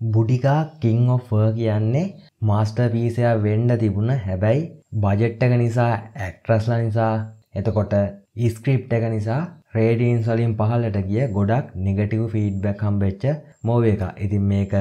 බුඩිකා කිං ඔෆර් කියන්නේ මාස්ටර් පීසයා වෙන්ඩ තිබුණ. හැබැයි බජෙට්ටක නිසා ඇක්ට්‍රස්ල නිසා එතකොට ඉස්ක්‍රිප් එක නිසා රේඩීන් සලින් පහලට ගිය ගොඩක් නිගටව ෆීඩ්බැක් හම්බෙච්ච මෝව එක ඉතින් මේක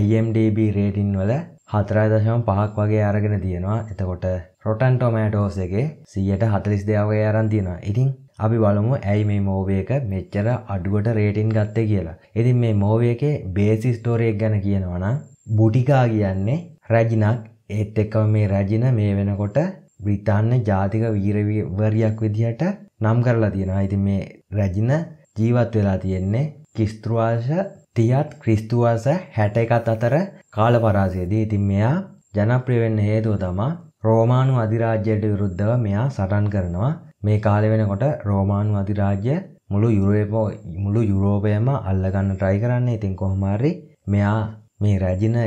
IMDB රේටින් වල හතරයි දශම පහක් වගේ අරගෙන තියෙනවා. එතකොට රොටන් ටොමෑටෝස් එක සියට හතලිස් දෙයාවගේ අරන් තියෙනවා. ඉතින් අපි බලමු ඇයි මේ මෝවයක මෙච්චර අඩුවට රේටින් ගත්තේ කියලා. ඉතින් මේ මෝවයකේ බේසි ස්ටෝරයක් ගැන කියනවනම් බුටිකා කියන්නේ රැජිනක් ඒත් එක්කම මේ රැජින මේ වෙනකොට බ්‍රිතාන්‍ය ජාතික වීරවරියක් විදිහට නම් කරලා තියෙනවා. ඉතින් මේ රැජින ජීවත් වෙලා තියෙන්නේ කිස්ත්‍රවාශ තියත් ක්‍රිස්තුවාස හැට එකත් අතර කාල පරාසයේදී ඉතින් මෙයා ජනප්‍රිය වෙන්න හේතුව තමා රෝමානු අධිරාජ්‍යයට විරුද්ධව මෙයා සටන් කරනවා මේ කාලෙ වෙනකොට රෝමානු අධිරාජ්‍ය මුළු යුරෝපෝ මුළු යුරෝපයම අල්ලගන්න ට්‍රයි කරන්න. ඉතින් කොහොමාරි මෙයා මේ රැජින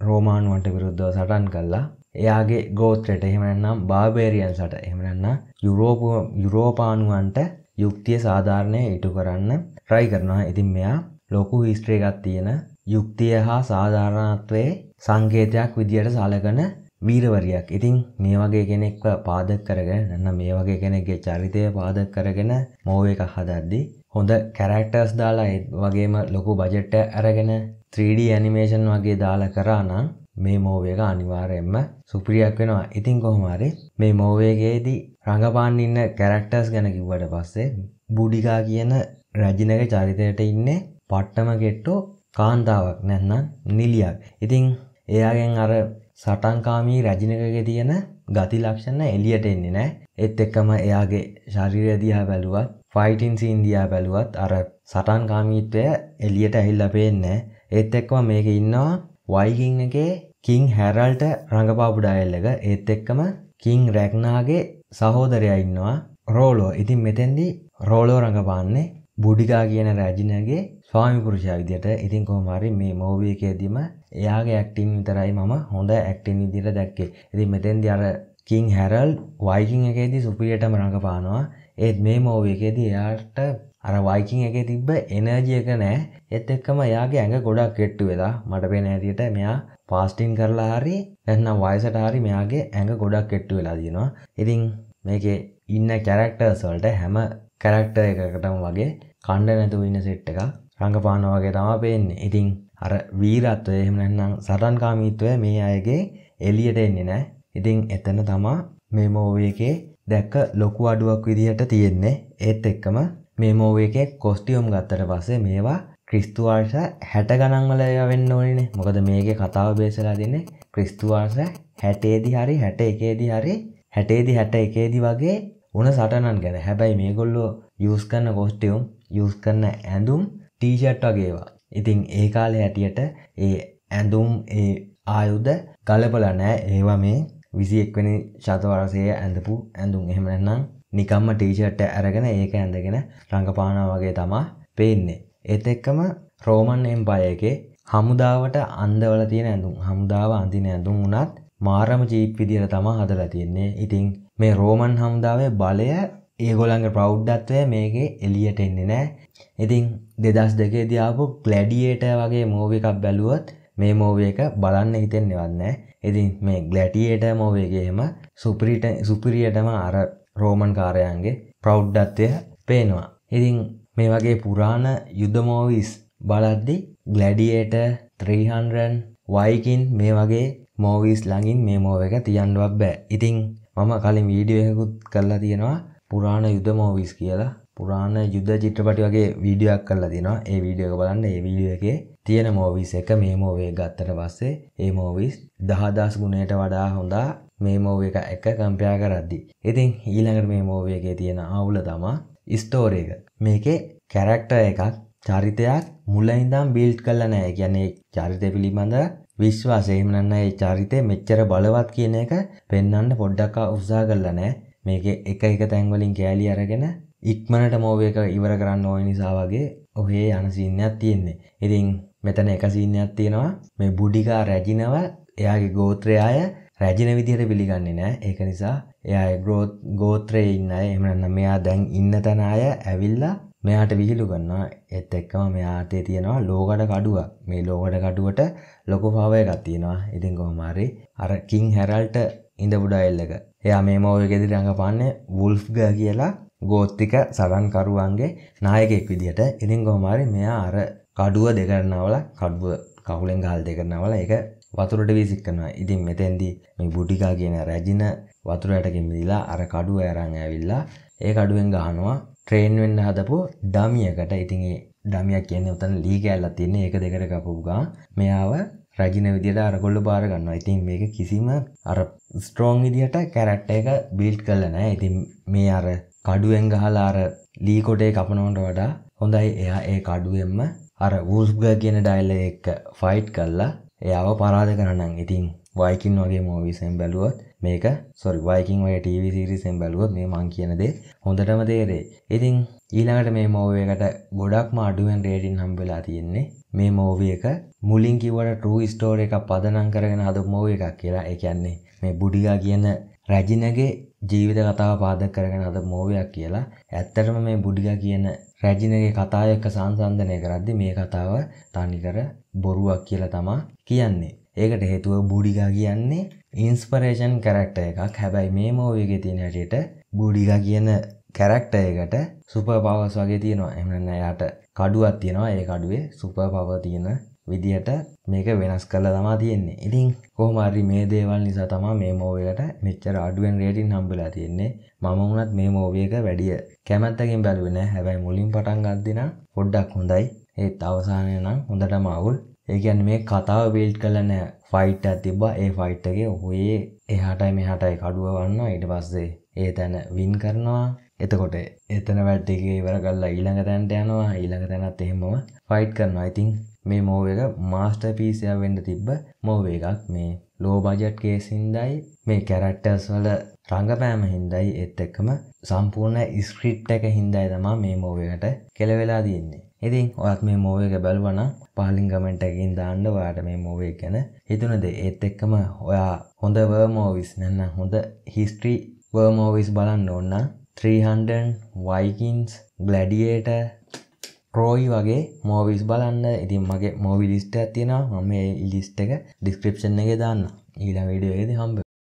රෝමානුවන්ට විරුද්ධව සටන් කල්ලා එයාගේ ගෝත්‍රයට එහෙමනම් බාබේරියන් සට එහමනන්න යුරෝප යුරෝපානුවන්ට යුක්තිය සාධාරණය ඉටු කරන්න ට්‍රයි කරනවා. ඉතින් මෙයා ලොකු හිස්ට්‍රේගත් තියෙන යුක්තිය හා සාධාරණත්වයේ සංකේතයක් විදියට සලකන වීරවරියක් ඉතින් මේ වගේ කෙනෙක්ව පාදක් කරගෙන නන්න මේ වගේ කෙනෙක්ගේ චරිතය පාදක් කරගෙන මෝව එක හදද්දි හොඳ කැරක්ටර්ස් දාලා වගේම ලොකු බජෙට්ට අරගෙන 3D ඇනිමේෂන් වගේ දාලා කරා නම් මේ මෝවේක අනිවාරයෙන්ම සුපිරියක් වෙනවා. ඉතින් කොහොමරි මේ මෝවේගේදී රඟපාන්න ඉන්න කැරක්ටර්ස් ගැන කිව්වට පස්සේ බුඩිකා කියන රජිනක චරිතයට ඉන්නේ පට්ටම කෙට්ටෝ කාන්තාවක් නැත්නම් නිලියක්. ඉතින් එයාගෙන් අර සටන්කාමී රැජිනකගේ තියෙන ගති ලක්ෂණ එලියට එන්නේ නෑ. එත් එක්කම එයාගේ ශරිරය දිහා බැලුවත් ෆයිටින් සීන්දියා බැලුවත් අර සටන්කාමීත්වය එලියට ඇහිල්ල පේන්නේ ඒත් එක්කම මේක ඉන්නවා වයිකින් එකේ කින් හැරල්ට රඟපාපු ඩයල් එක. ඒත් එක්කම කින් රැක්නාගේ සහෝදරයා ඉන්නවා රෝලෝ. ඉතින් මෙතැන්දි රෝලෝ රඟපාන්නේ බුඩිකා කියන රැජිනගේ ස්වාමි පුරුෂය විදියට ඉතින් කොහොමරි මේ මෝවී එකේදීම එයාගේ ඇක්ටින් විතරයි මම හොඳ ඇක්ටින් විදිහට දැක්කේ. ඉතින් මෙතෙන්දී අර කිං හැරල් වයිකින් එකේදී සුපිරියටම රඟපානවා. ඒත් මේ මූවි එකේදී එයාට අර වයිකින් එකේ තිබ්බ එනර්ජි එක නෑ. ඒත් එක්කම එයාගේ ඇඟ ගොඩක් කෙට්ටු වෙලා මට පේන හැටියට මෙයා ෆාස්ටින් කරලා හරි නැත්නම් වයසට හරි මෙයාගේ ඇඟ ගොඩක් කෙට්ටු වෙලා තියෙනවා. ඉතින් මේකේ ඉන්න කැරක්ටර්ස් වලට හැම කැරක්ටර් එකකටම වගේ කණ්ඩ නැතුව ඉන්න සෙට් එකක් රඟපාන වගේ තමා පේන්නේ. ඉතින් අර වීරත්වය එහෙම නැත්නම් සටන්කාමීත්වය මේ අයගේ එළියට එන්නේ නැහැ. ඉතින් එතන තමා මේ මූවී එකේ දැක්ක ලොකු අඩුවක් විදිහට තියෙන්නේ. ඒත් එක්කම මේ මූවී එකේ කොස්ටියුම් ගත්තට පස්සේ මේවා ක්‍රිස්තු වර්ෂ 60 ගණන් වල ඒවා වෙන්න ඕනේනේ. මොකද මේකේ කතාව බේසලා දෙන්නේ ක්‍රිස්තු වර්ෂ 60 දී හරි 61 දී හරි 60 දී 61 දී වගේ උන සටනන් ගැන. හැබැයි මේගොල්ලෝ යූස් කරන කොස්ටියුම් යූස් කරන ඇඳුම් ටීෂර්ට් වගේවා. ඉතින් ඒ කාලේ හැටියට ඒ ඇඳුම් ඒ ආයුධ ගලපලා නෑ ඒවා මේ විසි එක්වැනි ශතවරසය ඇඳපු ඇඳුම් එහෙමනම් නිකම්ම ටීෂර්ට් ඇරගෙන ඒක ඇඳගෙන රඟපානා වගේ තමා පේන්නේ. ඒත් එක්කම රෝමන් එම්පයගේ හමුදාවට අන්දවල තියෙන ඇඳුම් හමුදාව අඳින ඇඳුම් වුණත් මාරම ජීප් විදිහට තමා හදලා තියෙන්නේ. ඉතින් මේ රෝමන් හමුදාවේ බලය ඒගොල්ලන්ගේ ප්‍රෞද්ධත්වය මේකේ එළියට එන්නේ නැහැ. ඉතින් දෙදස් දෙකේදී ආපු ග්ලැඩියේට වගේ මූවි එකක් බැලුවොත් මේ මූවි එක බලන්න හිතෙන්නේවත් නැහැ. ඉතින් මේ ග්ලැඩියේට මූවි එකේම සුපිරිට සුපිරියටම අර රෝමන් කාරයන්ගේ ප්‍රෞද්ධත්වය පේනවා. ඉතින් මේ වගේ පුරාණ යුද මූවිස් බලද්දි ග්ලැඩියේට 300 වයිකින් මේ වගේ මෝවිස් ළඟින් මේ මෝව එක තියන්නවත් බෑ. ඉතින් මම කලින් වීඩියෝ එකකුත් කරලා තියෙනවා පුරාණ යුද මෝවිස් කියලා පුරාණ යුද්ධ චිත්‍රපටි වගේ වීඩියක් කරලා තිනවා ඒ වීඩියෝ එක බලන්න ඒ වීඩියෝ එකේ තියෙන මෝවිස් එක මේ මෝවේ ගත්තට පස්සේ ඒ මෝවිස් දහදස් ගුණයට වඩා හොඳා මේ මෝව එක එක කම්පයා කරද්දි. ඉතින් ඊළඟට මේ මෝව එකේ තියෙන අවුල තමා ස්ටෝරි එක. මේකේ කැරක්ටර් එකක් චරිතයක් මුල ඉඳන් බිල්ඩ් කරලා නැහැ. කියන්නේ චරිතය පිළිබඳ විශ්වාසය එහෙම නැත්නම් ඒ චරිතය මෙච්චර බලවත් කියන එක පෙන්වන්න පොඩ්ඩක් උත්සාහ කරලා නැහැ. මේකේ එක එක තැන් වලින් කෑලි අරගෙන ඉක්මනට මෝව එක ඉවර කරන්න ඕන නිසා වගේ ඔහේ යන සීනයක් තියෙන්නේ. ඉතින් මෙතන එක සීනයක් තියෙනවා මේ බුඩිකා රැජිනව එයාගේ ගෝත්‍රය අය රැජින විදිහට පිළිගන්නේ නැහැ. ඒක නිසා එයා ග්‍රෝත් ගෝත්‍රයේ ඉන්න අය එහෙම නැත්නම් මෙයා දැන් ඉන්න තැන අය ඇවිල්ලා මෙයාට විහිලු කන්නා එත් එක්කම මෙයාතේ තියෙනවා ලෝකට කඩුව මේ ලෝකට කඩුවට ලොකු පාවය එකක් තියෙනවා ඉතින් කොහොමාරි අර කින් හැරල්ට ඉඳපුඩා එල්ලක එයා මේ මෝවගෙදි රඟපාන්නේ වුල්ෆ්ග කියලා ගෝත්තික සටන්කරුවන්ගේ නායකෙක් විදිහට ඉතින් කොහොමාරි මෙයා අර කඩුව දෙකරනවල කඩුව කකුලෙන් ගහල් දෙකරනවල එක වතුරට වීසික් කරනවා. ඉතින් මෙතැන්දී මේ බුඩිකා කියන රැජින වතුරයටකින් මිදිලා අර කඩුව අරන් ඇවිල්ලා ඒ කඩුවෙන් ගහනවා. ට්‍රේන් වෙන්න හදපු ඩමියකට. ඉතින් ඒ ඩමියක් කියන්නේ උතන ලී කෑල්ලක් තියෙන ඒක දෙකට කපපු ගා. මෙයාව රජින විදියට අර කොල්ල බාර ගන්නවා. ඉතින් මේක කිසිම අර ස්ට්‍රෝං විදියට කැරක්ටර් එක බිල්ඩ් කරලා නැහැ. ඉතින් මේ අර කඩුවෙන් ගහලා අර ලී කොටේ කපනවට වඩා හොඳයි එයා ඒ කඩුවෙන්ම අර වූල්ස්ගර් කියන ඩයලොග් එක ෆයිට් කරලා එයාව පරාද කරන්නම්. ඉතින් වයිකින් වගේ මූවිසෙන් බැලුවොත් මේක සොරි වයිකින් වගේ ටීවී සීරීසෙන් බැලුවොත් මේ මං කියන දේ හොඳටම තේරෙයි. ඉතින් ඊළඟට මේ මූවී එකට ගොඩක්ම අඩුවෙන් රේටින් හම්බෙලා තියෙන්නේ. මේ මූවී එක මුලින් කිව්වට ට්‍රූ ස්ටෝරි එකක් පදනම් කරගෙන හදපු මූවී එකක් කියලා. ඒ කියන්නේ මේ බුඩිගා කියන රැජිනගේ ජීවිත කතාව පාදක කරගෙන හදපු මූවියක් කියලා. ඇත්තටම මේ බුඩිගා කියන රැජිනගේ කතාව එක්ක සංසන්දනය කරද්දි මේ කතාව තනිකර බොරුවක් කියලා තමා කියන්නේ. ඒකට හේතුව බුඩිගා කියන්නේ ඉන්ස්පරේෂන් කැරක්ට එකක් හැබැයි මේ මෝවගේ තියෙන හැටියට බුඩිගා කියන කැරක්ට එකට සුප පවස් වගේ තියෙනවා. එමන්න යාට කඩුවත් තියෙනවා. ඒ කඩුවේ සුප පව තියෙන විදිහට මේක වෙනස් කළ තමා තියෙන්නේ. ඉතින් කොහමරි මේ දේවල් නිසා තමා මේ මෝවයට මෙච්චර අඩුවෙන් රේටින් හම්බලා තියෙන්නේ. මම වුණත් මේ මෝවියක වැඩිය කැමැත්තකින් බැලුවෙන හැබැයි මුලින් පටන් ගත්දින පොඩ්ඩක් හොඳයි. ඒත් අවසානය නම් හොඳටම අවුල්. ඒගැන් මේ කතාව බිල්ට් කල නෑ ෆයිට් තිබ්බා. ඒ ෆයිට්ගේ ඔහේ එහටයි මෙහටයි කඩුව වන්න. ඊට පස්සේ ඒ තැන වින් කරනවා. එතකොට එතන වැට්ටිගේ ඉවර කල්ලා ඊළඟ තැන්ට යනවා. ඊළඟ තැනත් එහෙමම ෆයිට් කරනවා. ඉතින් මේ මෝව එක මාස්ටර් පීසය වෙන්න තිබ්බ මෝව එකක්. මේ ලෝ බජට් කේස් හින්දයි මේ කැරක්ටර්ස් වල රංගපෑම හින්දයි එත් එක්කම සම්පූර්ණ ස්ක්‍රිප් එක හින්දයි තමා මේ මෝව එකට කෙලවෙලා තියෙන්නේ. ඉතින් ඔයත් මේ මෝව එක බැලුවන පාලින් කමෙන්ට් එකකින් දාන්න ඔයාට මේ මෝවේ ගැන හිතුනද ඒත් එක්කම ඔයා හොඳ වර්මෝවිස් නැන්න හොඳ හිස්ට්‍රී වර්මෝවිස් බලන්න ඔන්න 300 වයිකින්ස් ගලඩියේට රෝයි වගේ මෝවිස් බලන්න. ඉතින් මගේ මෝවි ලිස්ට ඇතියෙන මම මේ ඉලිස්ට එක ඩිස්ක්‍රපෂන් එක දාන්න ඊලා විඩියෝේද හම්බ